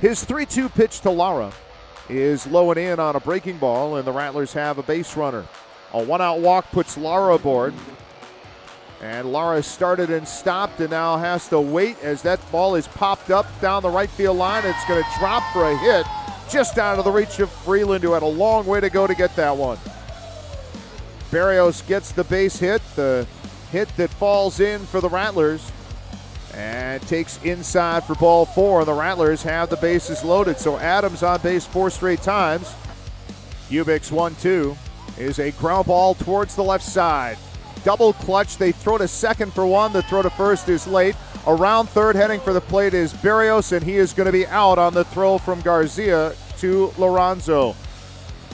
His 3 2 pitch to Lara is low and in on a breaking ball, and the Rattlers have a base runner. A one out walk puts Lara aboard. And Lara started and stopped and now has to wait as that ball is popped up down the right field line. It's going to drop for a hit just out of the reach of Freeland, who had a long way to go to get that one. Barrios gets the base hit, the hit that falls in for the Rattlers, and takes inside for ball four. The Rattlers have the bases loaded. So Adams on base four straight times. Ubix 1 2 is a ground ball towards the left side. Double clutch. They throw to second for one. The throw to first is late. Around third, heading for the plate is Barrios, and he is going to be out on the throw from Garcia to Lorenzo.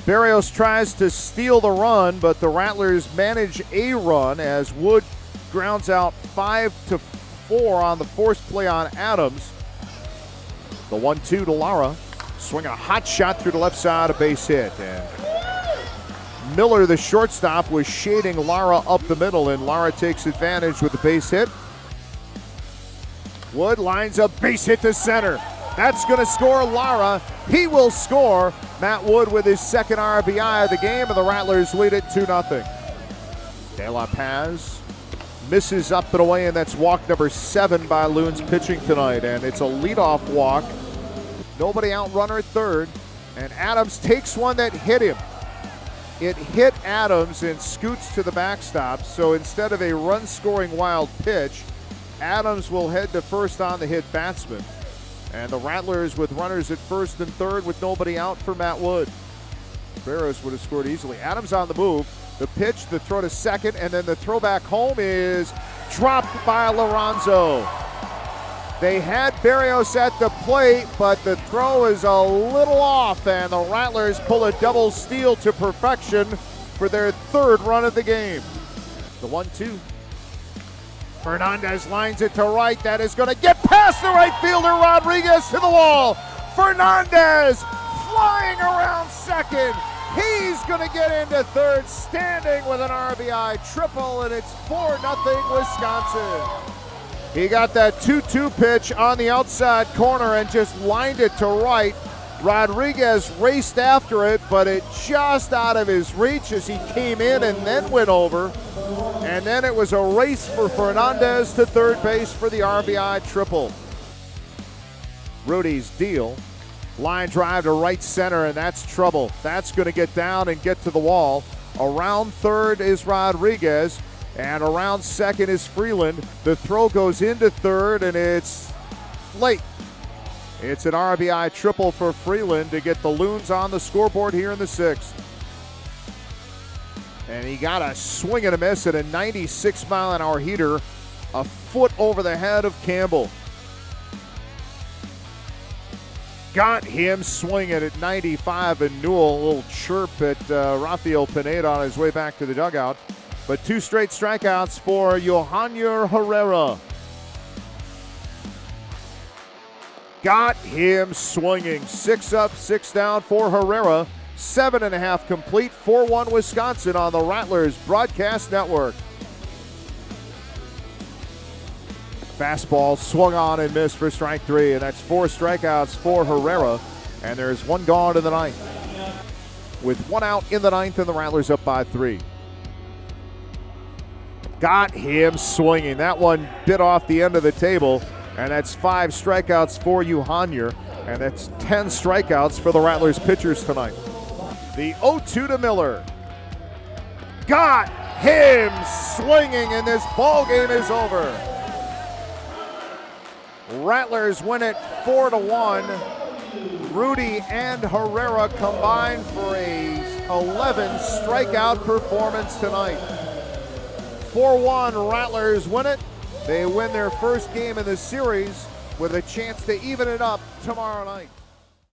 Barrios tries to steal the run, but the Rattlers manage a run as Wood grounds out five to four on the forced play on Adams. The one-two to Lara, swing a hot shot through the left side, a base hit, and Miller, the shortstop, was shading Lara up the middle, and Lara takes advantage with the base hit. Wood lines up base hit to center. That's going to score Lara. He will score. Matt Wood with his second RBI of the game, and the Rattlers lead it 2 0. De La Paz misses up and away, and that's walk number seven by Loons pitching tonight. And it's a leadoff walk. Nobody out runner at third. And Adams takes one that hit him. It hit Adams and scoots to the backstop. So instead of a run scoring wild pitch, Adams will head to first on the hit batsman. And the Rattlers with runners at first and third with nobody out for Matt Wood. Barrios would have scored easily. Adams on the move. The pitch, the throw to second, and then the throw back home is dropped by Lorenzo. They had Barrios at the plate, but the throw is a little off, and the Rattlers pull a double steal to perfection for their third run of the game. The one two. Fernandez lines it to right. That is going to get past the right fielder, Rodriguez, to the wall. Fernandez flying around second. He's going to get into third, standing with an RBI triple, and it's 4 0 Wisconsin. He got that 2 2 pitch on the outside corner and just lined it to right. Rodriguez raced after it, but it just out of his reach as he came in and then went over. And then it was a race for Fernandez to third base for the RBI triple. Rudy's deal. Line drive to right center, and that's trouble. That's going to get down and get to the wall. Around third is Rodriguez, and around second is Freeland. The throw goes into third, and it's late. It's an RBI triple for Freeland to get the Loons on the scoreboard here in the sixth. And he got a swing and a miss at a 96 mile an hour heater, a foot over the head of Campbell. Got him swinging at 95, and Newell, a little chirp at uh, Rafael Pineda on his way back to the dugout. But two straight strikeouts for Johanner Herrera. Got him swinging. Six up, six down for Herrera. Seven and a half complete, 4 1 Wisconsin on the Rattlers Broadcast Network. Fastball swung on and missed for strike three, and that's four strikeouts for Herrera. And there's one gone in the ninth. With one out in the ninth, and the Rattlers up by three. Got him swinging. That one bit off the end of the table, and that's five strikeouts for Johanner, and that's 10 strikeouts for the Rattlers pitchers tonight. The 0 2 to Miller. Got him swinging, and this ball game is over. Rattlers win it 4 to 1. Rudy and Herrera combined for a 11 strikeout performance tonight. 4-1 Rattlers win it. They win their first game in the series with a chance to even it up tomorrow night.